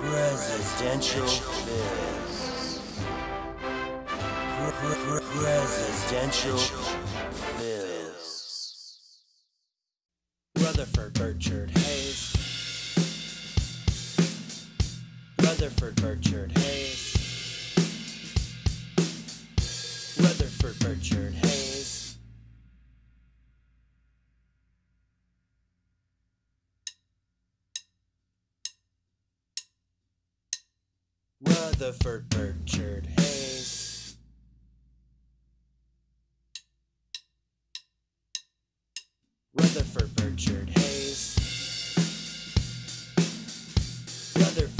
Presidential Fizz. Presidential Fizz. Rutherford Burchard Hayes. Rutherford Burchard Rutherford Burchard Hayes. Rutherford Burchard Hayes. Rutherford.